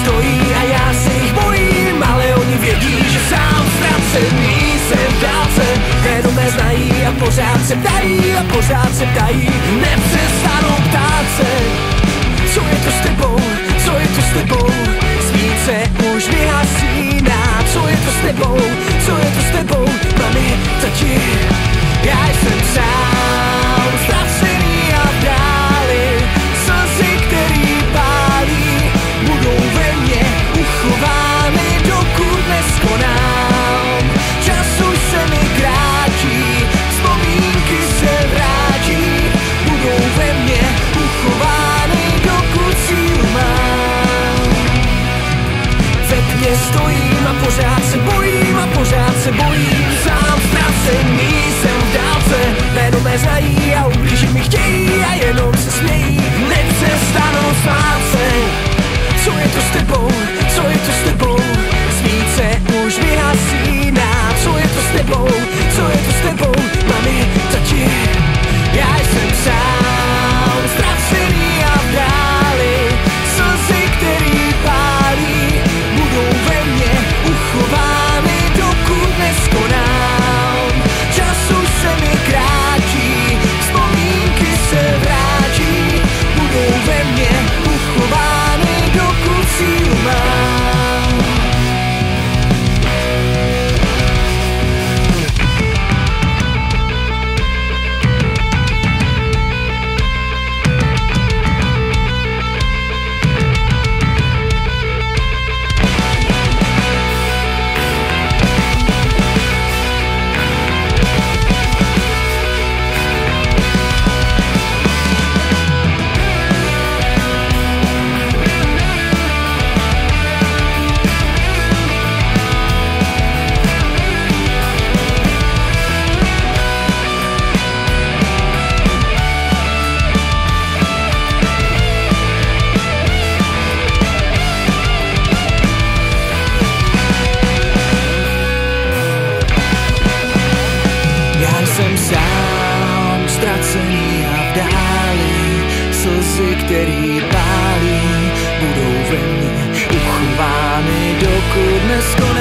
stojí a já se jich bojím, ale oni vědí, že sám ztracený jsem dálce. Jenom mé znají a pořád se ptají a pořád se ptají, nepřestanou ptát se. Co je to s tebou, co je to s tebou, svíce už vyhasíná, co je to s tebou, stojím a pořád se bojím a pořád se bojím. Sám ztracený jsem v dálce, jméno mé znají a ublížit mi chtějí a jenom se smějí. Nepřestanou slzy, který pálí, budou ve mně uchovány, dokud neskončí.